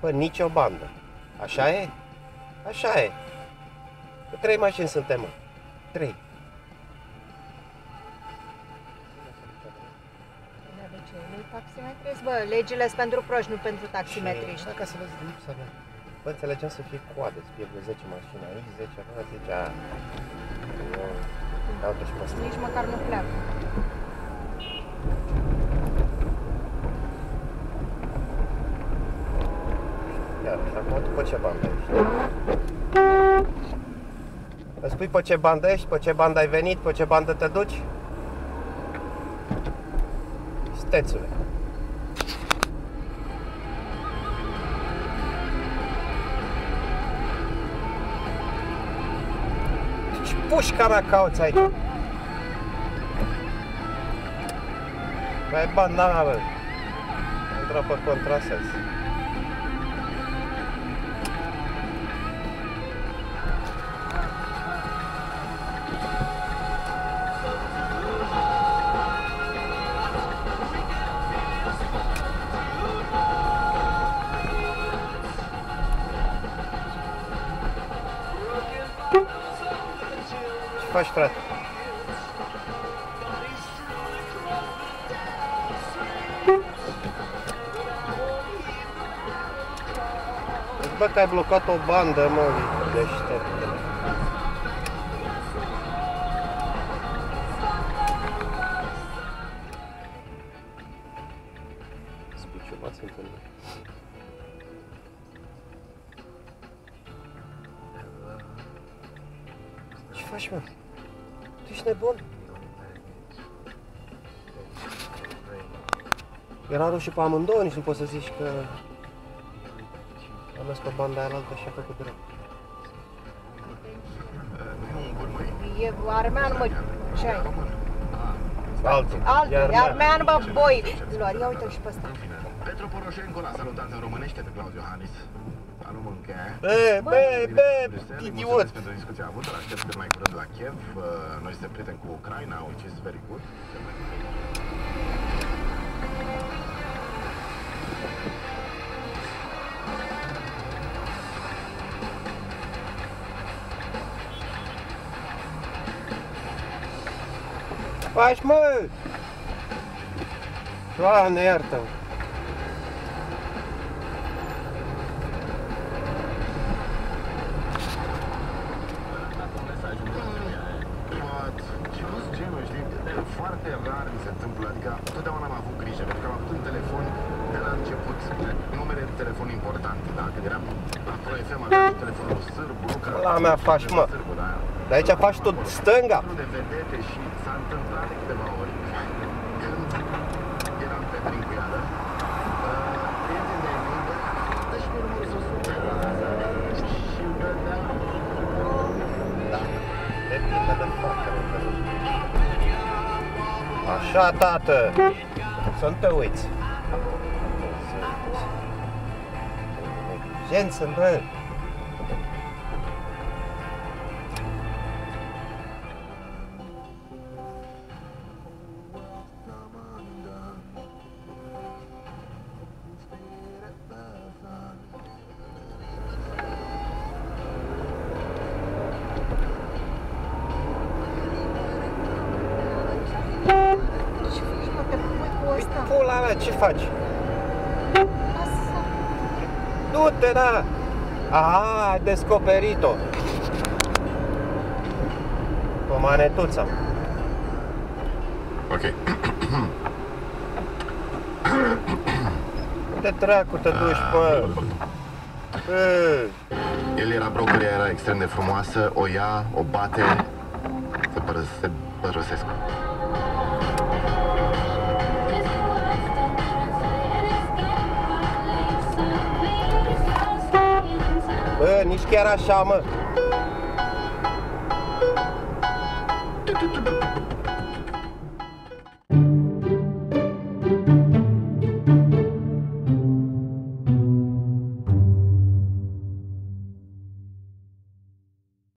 Bă, nicio bandă. Așa e? Așa e. Că trei mașini suntem, mă. Trei. Da, de ce? Nu taximetrist? Bă, legile sunt pentru proști, nu pentru taximetriști. Așa ca să vezi lipsa mea. Bă, înțelegem să fie coadă, să fie vreo 10 mașini aici, 10 acolo, 10 aia. Eu dau și pe asta. Nici măcar nu pleacă. Și acum tu pe ce bandă ești? Îmi spui pe ce bandă ești, pe ce bandă ai venit, pe ce bandă te duci? Stețule. Ce pușca mea cauți aici? Mai banda mea, bă. Intră pe contrasens. Faci, frate? Deci, Bă, că ai blocat o bandă, mă, deștepte. Spiciumat sunt în Ce faci, mă? Tu ești nebun? Era roșu pe amândouă, nici nu poți să zici că am mers pe banda aia altă și a făcut rău. E armean, mă, ce ai? Altul. Altul, Iar e mea. armean, bă, boi. Lor, ia uite și pe ăsta. Petro Poroșenko l-a salutat în românește pe Claus Iohannis. Salut mânche. Bă, bă, bă, Bruxelles, idiot! mulțumesc pentru discuția avută, îl aștept cât mai curând la Kiev. Uh, Noi suntem prieteni cu Ucraina, which is very good. Faci, mă! Doamne, iartă What? Și nu sunt genul, știi? Foarte rar mi se întâmplă, adică totdeauna am avut grijă, pentru că am avut un telefon de la început, numere de telefon importante, da? Când eram la Pro FM, aveam telefonul sârbu, Luca. La mea faci, mă. Sârbu, da. De aici faci tu stânga. Nu de vedete și s-a întâmplat de câteva ori când eram pe trincuială. Prieteni de-ai mei, bă, dă și mie numărul să sune. Și îmi dădea Da. Depinde de facă. Așa, tată. Să nu te uiți. Neglijență, bă. Pula mea, ce faci? Lasă. Du-te, da! Aha, ai descoperit-o. Cu manetuța. Ok. Unde dracu te duci, bă? Bă, El era broker, ea era extrem de frumoasă, o ia, o bate, É, nisso que era a chama.